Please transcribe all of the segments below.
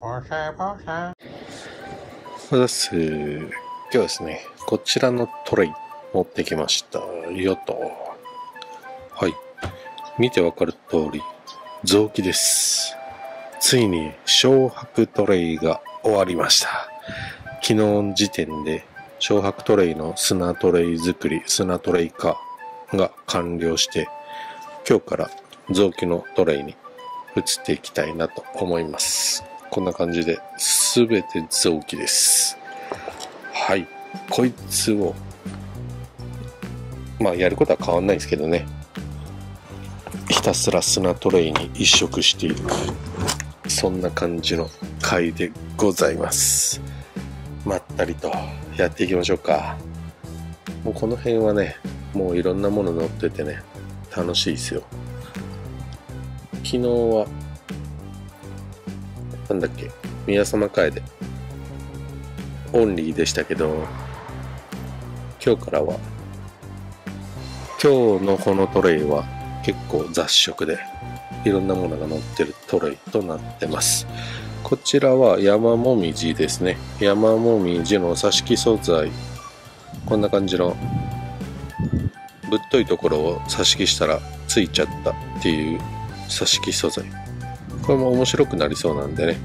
ボサボサ。そうです。今日はですね、こちらのトレイ持ってきましたよと。はい。見てわかる通り、臓器です。ついに漂白トレイが終わりました。昨日時点で漂白トレイの砂トレイ作り、砂トレイ化が完了して、今日から臓器のトレイに移っていきたいなと思います。こんな感じで、すべて臓器です。はい。こいつを、まあ、やることは変わんないですけどね。ひたすら砂トレイに移植していく。そんな感じの回でございます。まったりとやっていきましょうか。もうこの辺はね、もういろんなもの乗っててね、楽しいですよ。昨日は、なんだっけ、宮様会で、オンリーでしたけど、今日からは、今日のこのトレイは結構雑食で、いろんなものが乗ってるトレイとなってます。こちらは山もみじですね。山もみじの挿し木素材。こんな感じのぶっといところを挿し木したらついちゃったっていう挿し木素材。これも面白くなりそうなんでね、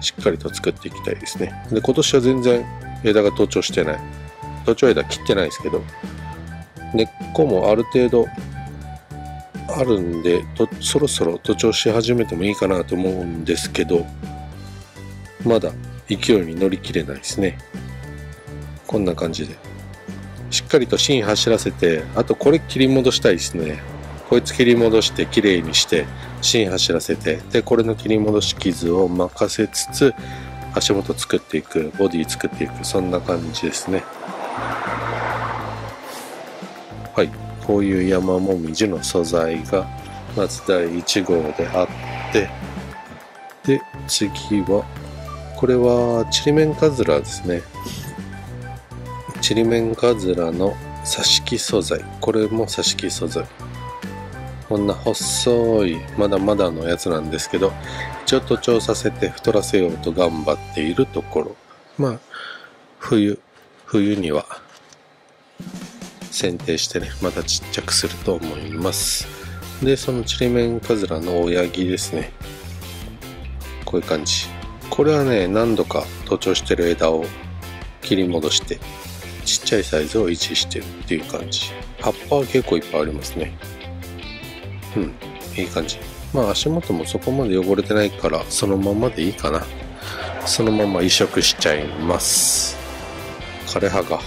しっかりと作っていきたいですね。で、今年は全然枝が徒長してない。徒長枝切ってないですけど、根っこもある程度あるんで、そろそろ徒長し始めてもいいかなと思うんですけど、まだ勢いに乗り切れないですね。こんな感じで。しっかりと芯走らせて、あとこれ切り戻したいですね。こいつ切り戻して綺麗にして、芯走らせて、で、これの切り戻し傷を任せつつ、足元作っていく、ボディ作っていく、そんな感じですね。はい。こういう山もみじの素材が、まず第1号であって、で、次は、これは、ちりめんかずらですね。ちりめんかずらの挿し木素材。これも挿し木素材。こんな細い、まだまだのやつなんですけど、ちょっと調させて太らせようと頑張っているところ。まあ、冬、冬には、剪定してね、またちっちゃくすると思います。で、そのちりめんかずらの親木ですね。こういう感じ。これはね、何度か徒長してる枝を切り戻して、ちっちゃいサイズを維持してるっていう感じ。葉っぱは結構いっぱいありますね。うん、いい感じ。まあ足元もそこまで汚れてないから、そのままでいいかな。そのまま移植しちゃいます。枯葉が。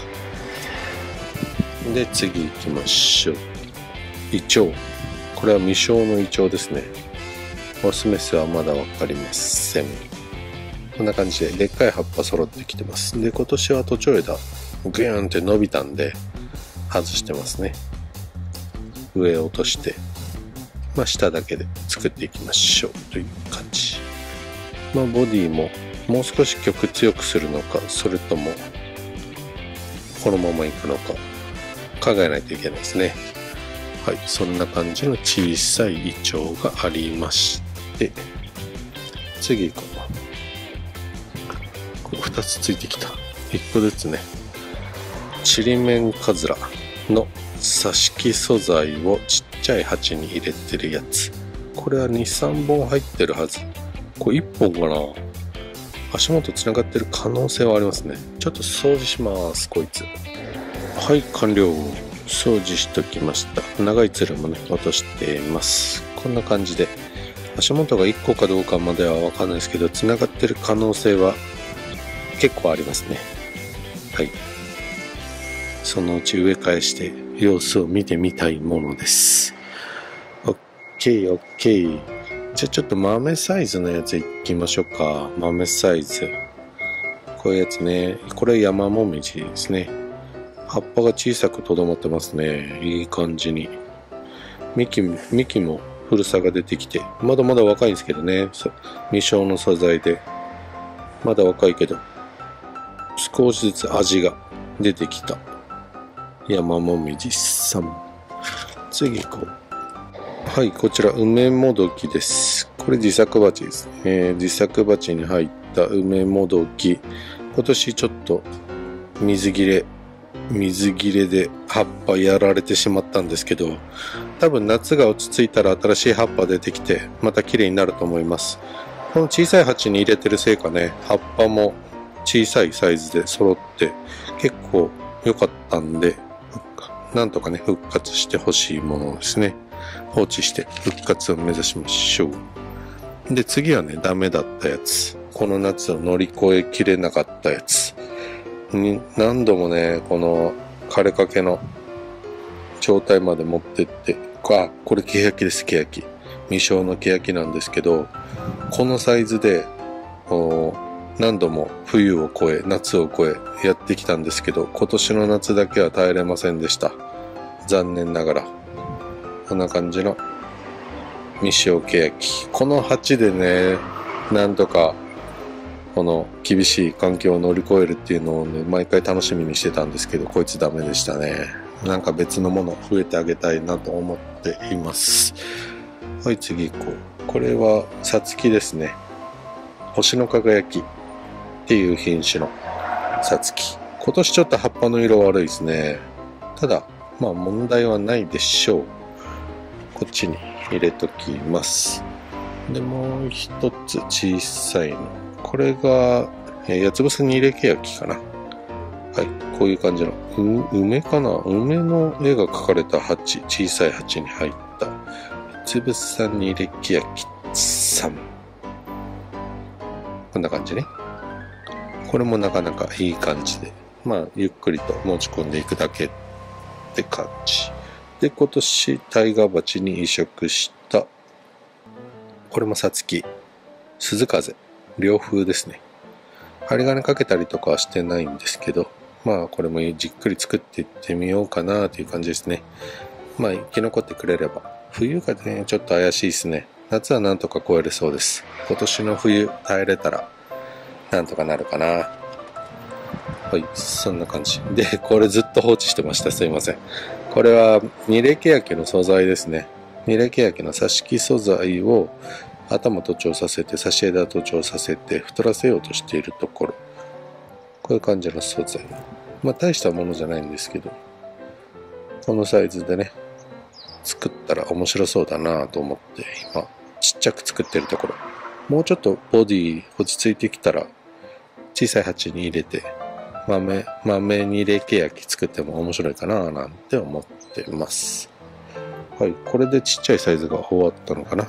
で、次行きましょう。イチョウ。これは未生のイチョウですね。オスメスはまだわかりません。こんな感じで、でっかい葉っぱ揃ってきてます。で、今年は途中枝、グーンって伸びたんで、外してますね。上を落として、まあ、下だけで作っていきましょうという感じ。まあ、ボディももう少し曲強くするのか、それとも、このまま行くのか、考えないといけないですね。はい、そんな感じの小さいイチョウがありまして、次行こう。これ2つついてきた。1個ずつね。ちりめんかずらの挿し木素材をちっちゃい鉢に入れてるやつ。これは2、3本入ってるはず。これ1本かな足元つながってる可能性はありますね。ちょっと掃除します、こいつ。はい、完了。掃除しときました。長いツルもね、落としてます。こんな感じで。足元が1個かどうかまではわかんないですけど、つながってる可能性は結構ありますね。はい。そのうち植え替えして様子を見てみたいものです。オッケーオッケー。じゃあちょっと豆サイズのやついきましょうか。豆サイズ。こういうやつね。これ山もみじですね。葉っぱが小さくとどまってますね。いい感じに。幹、幹も古さが出てきて、まだまだ若いんですけどね。未生の素材で。まだ若いけど、少しずつ味が出てきた。山もみじさん。次行こう。はい、こちら梅もどきです。これ自作鉢ですね、えー、自作鉢に入った梅もどき今年ちょっと水切れ水切れで葉っぱやられてしまったんですけど多分夏が落ち着いたら新しい葉っぱ出てきてまた綺麗になると思いますこの小さい鉢に入れてるせいかね葉っぱも小さいサイズで揃って結構良かったんでなんとかね復活してほしいものをですね放置して復活を目指しましょう。で次はねダメだったやつ。この夏を乗り越えきれなかったやつ。に何度もねこの枯れかけの状態まで持ってって。あこれケヤキですケヤキ。未生のケヤキなんですけどこのサイズで何度も冬を越え夏を越えやってきたんですけど今年の夏だけは耐えれませんでした残念ながらこんな感じの未生ケヤキこの鉢でねなんとかこの厳しい環境を乗り越えるっていうのをね、毎回楽しみにしてたんですけど、こいつダメでしたね。なんか別のもの増えてあげたいなと思っています。はい、次行こう。これは、さつきですね。星の輝きっていう品種のさつき。今年ちょっと葉っぱの色悪いですね。ただ、まあ問題はないでしょう。こっちに入れときます。で、もう一つ小さいのこれが、えー、八つ伏せに入れケヤキかな。はい、こういう感じの、梅かな？梅の絵が描かれた鉢、小さい鉢に入った、八つ伏せに入れケヤキさん。こんな感じね。これもなかなかいい感じで、まあ、ゆっくりと持ち込んでいくだけって感じ。で、今年、タイガー鉢に移植した、これもさつき、鈴風。涼風ですね。針金かけたりとかはしてないんですけど、まあこれもじっくり作っていってみようかなという感じですね。まあ生き残ってくれれば。冬がね、ちょっと怪しいですね。夏はなんとか超えれそうです。今年の冬耐えれたら、なんとかなるかな。はい、そんな感じ。で、これずっと放置してました。すいません。これは、二レケヤキの素材ですね。二レケヤキの挿し木素材を頭と調させて差し枝と調させて太らせようとしているところこういう感じの素材まあ大したものじゃないんですけどこのサイズでね作ったら面白そうだなと思って今ちっちゃく作ってるところもうちょっとボディ落ち着いてきたら小さい鉢に入れて豆豆に入れケ焼き作っても面白いかななんて思ってますはいこれでちっちゃいサイズが終わったのかな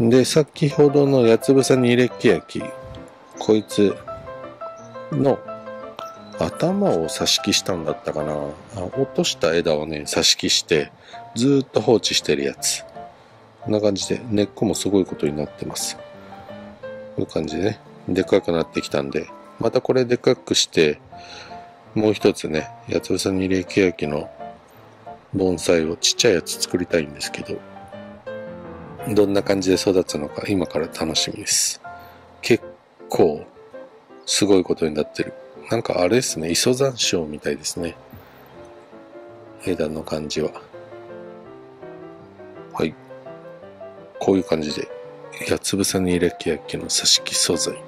で、先ほどの八つぶさに入れき焼き、こいつの頭を挿し木したんだったかな落とした枝をね、挿し木して、ずっと放置してるやつ。こんな感じで、根っこもすごいことになってます。こういう感じでね、でかくなってきたんで、またこれでかくして、もう一つね、八つぶさに入れき焼きの盆栽をちっちゃいやつ作りたいんですけど、どんな感じで育つのか今から楽しみです。結構すごいことになってる。なんかあれですね、磯山椒みたいですね。枝の感じは。はい。こういう感じで、八つぶさに入れ焼きの挿し木素材。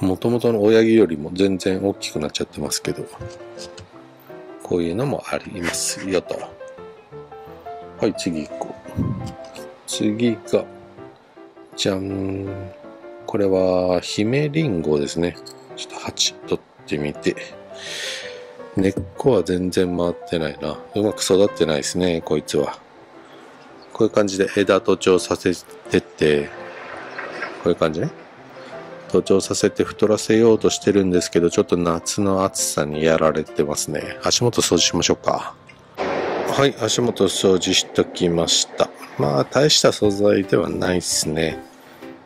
もともとの親木よりも全然大きくなっちゃってますけど、こういうのもありますよと。はい、次行こう。次が、じゃん。これは、姫リンゴですね。ちょっと鉢取ってみて。根っこは全然回ってないな。うまく育ってないですね、こいつは。こういう感じで枝徒長させてって、こういう感じね。徒長させて太らせようとしてるんですけど、ちょっと夏の暑さにやられてますね。足元掃除しましょうか。はい、足元掃除しときました。まあ、大した素材ではないっすね。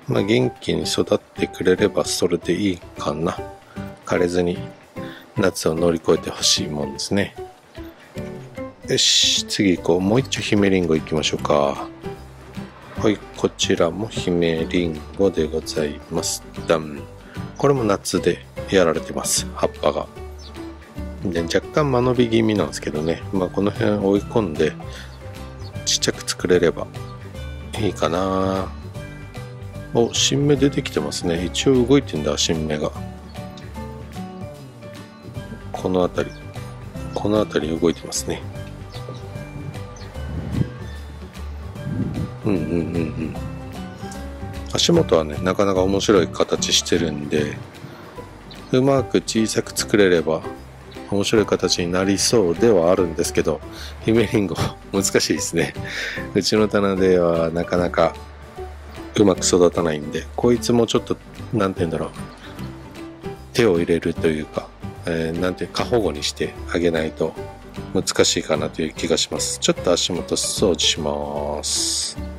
まあ、元気に育ってくれればそれでいいかな。枯れずに夏を乗り越えてほしいもんですね。よし、次行こう。もう一丁姫リンゴ行きましょうか。はい、こちらも姫リンゴでございます。ダン。これも夏でやられてます。葉っぱが。で若干間延び気味なんですけどね、まあ、この辺追い込んでちっちゃく作れればいいかなお新芽出てきてますね一応動いてんだ新芽がこの辺りこの辺り動いてますねうんうんうんうん。足元はねなかなか面白い形してるんでうまく小さく作れれば面白い形になりそうではあるんですけど姫リンゴ難しいですね。うちの棚ではなかなかうまく育たないんでこいつもちょっと何て言うんだろう手を入れるというか、えー、なんて過保護にしてあげないと難しいかなという気がします。ちょっと足元掃除します。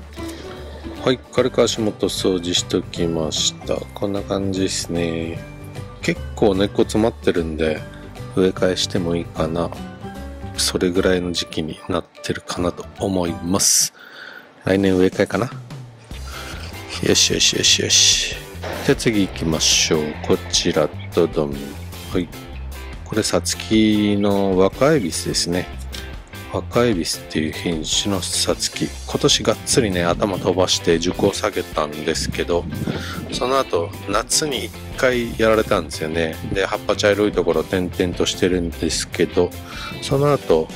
はい軽く足元掃除しときました。こんな感じですね。結構根っこ詰まってるんで植え替えしてもいいかな。それぐらいの時期になってるかなと思います。来年植え替えかな？よしよしよしよし。じゃあ次行きましょう。こちらドドンはい。これさつきの若恵比寿ですね。若恵比寿っていう品種のさつき今年がっつりね頭飛ばして熟を下げたんですけどその後夏に1回やられたんですよね。で葉っぱ茶色いところ点々としてるんですけどその後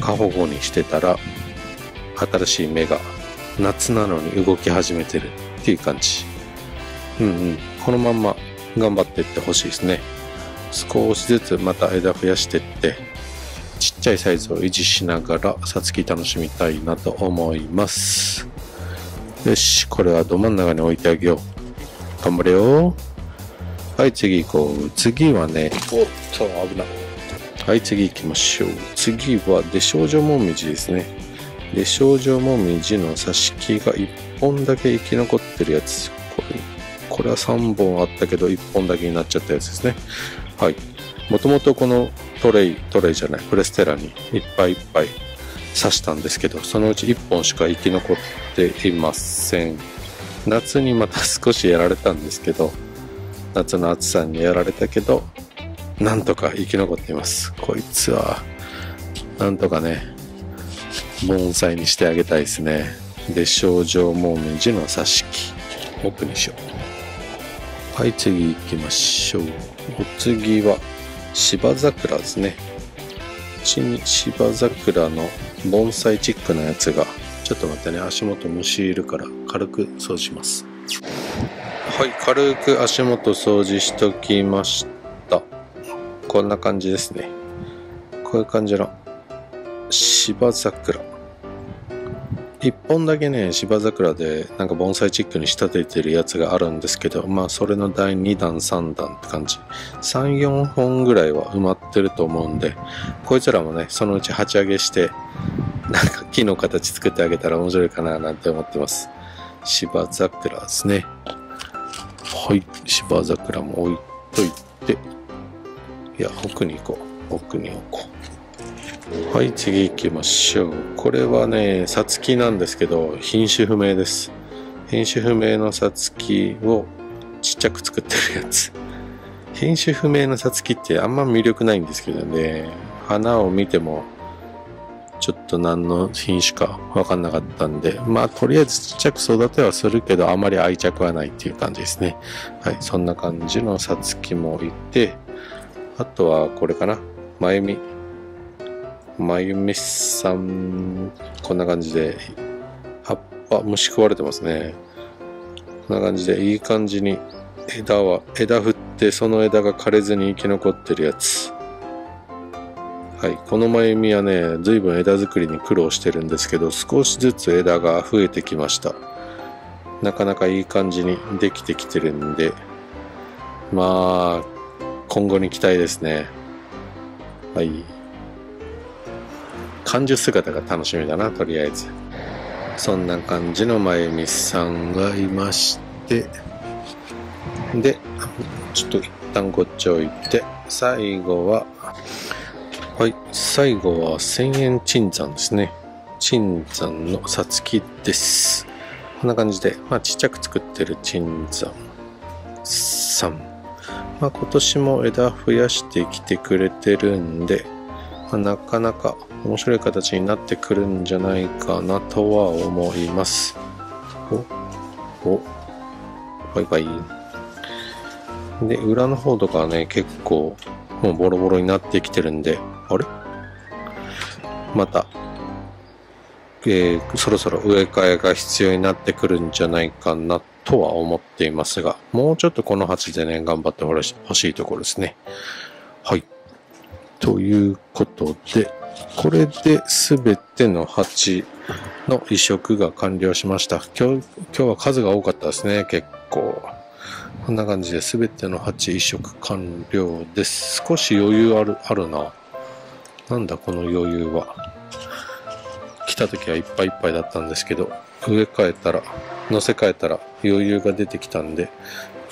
過保護にしてたら新しい芽が夏なのに動き始めてるっていう感じ。うんうん。このまんま頑張っていってほしいですね。少しずつまた枝増やしてって。っちゃいサイズを維持しながらさつき楽しみたいなと思います。よしこれはど真ん中に置いてあげよう。頑張れよ。はい次行こう。次はねおっと危ない。はい次行きましょう。次は出少女もみじですね。で少女もみじの挿し木が1本だけ生き残ってるやつ。これこれは3本あったけど1本だけになっちゃったやつですね。はい。もともとこのトレイ、トレイじゃない、プレステラにいっぱいいっぱい刺したんですけど、そのうち1本しか生き残っていません。夏にまた少しやられたんですけど、夏の暑さにやられたけど、なんとか生き残っています。こいつは、なんとかね、盆栽にしてあげたいですね。で、症状もみじの挿し木。奥にしよう。はい、次行きましょう。お次は、芝桜ですね。うちに芝桜の盆栽チックなやつが、ちょっと待ってね、足元虫いるから軽く掃除します。はい、軽く足元掃除しときました。こんな感じですね。こういう感じの芝桜。一本だけね、芝桜でなんか盆栽チックに仕立ててるやつがあるんですけど、まあそれの第2弾、3弾って感じ。3、4本ぐらいは埋まってると思うんで、こいつらもね、そのうち鉢上げして、なんか木の形作ってあげたら面白いかななんて思ってます。芝桜ですね。はい、芝桜も置いといて、いや、奥に行こう。奥に置こう。はい、次行きましょう。これはね、さつきなんですけど、品種不明です。品種不明のさつきをちっちゃく作ってるやつ。品種不明のさつきってあんま魅力ないんですけどね、花を見ても、ちょっと何の品種かわかんなかったんで、まあとりあえずちっちゃく育てはするけど、あまり愛着はないっていう感じですね。はい、そんな感じのさつきもいて、あとはこれかな。まゆみ。まゆみさん、こんな感じで、葉っぱ、虫食われてますね。こんな感じで、いい感じに、枝は、枝振って、その枝が枯れずに生き残ってるやつ。はい。このまゆみはね、随分枝作りに苦労してるんですけど、少しずつ枝が増えてきました。なかなかいい感じにできてきてるんで、まあ、今後に期待ですね。はい。感受姿が楽しみだな、とりあえず。そんな感じのまゆみさんがいまして、で、ちょっと一旦こっち置いて、最後は、はい、最後は千円鎮山ですね。鎮山のさつきです。こんな感じで、まあちっちゃく作ってる鎮山さん。まあ今年も枝増やしてきてくれてるんで、まあ、なかなか面白い形になってくるんじゃないかなとは思います。お、お、バイバイ。で、裏の方とかね、結構、もうボロボロになってきてるんで、あれ？また、えー、そろそろ植え替えが必要になってくるんじゃないかなとは思っていますが、もうちょっとこの鉢でね、頑張ってほしいところですね。はい。ということで、これで全ての鉢の移植が完了しました。今日、今日は数が多かったですね、結構。こんな感じで全ての鉢移植完了です。少し余裕ある、あるな。なんだこの余裕は。来た時はいっぱいいっぱいだったんですけど、植え替えたら、乗せ替えたら余裕が出てきたんで、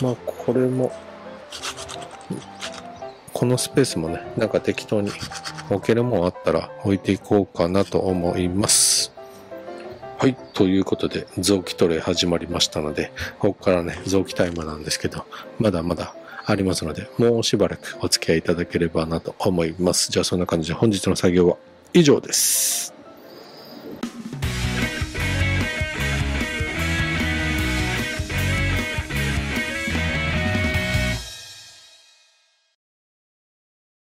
まあこれも、このスペースもね、なんか適当に置けるもんあったら置いていこうかなと思います。はい。ということで、臓器トレイ始まりましたので、ここからね、臓器タイムなんですけど、まだまだありますので、もうしばらくお付き合いいただければなと思います。じゃあそんな感じで本日の作業は以上です。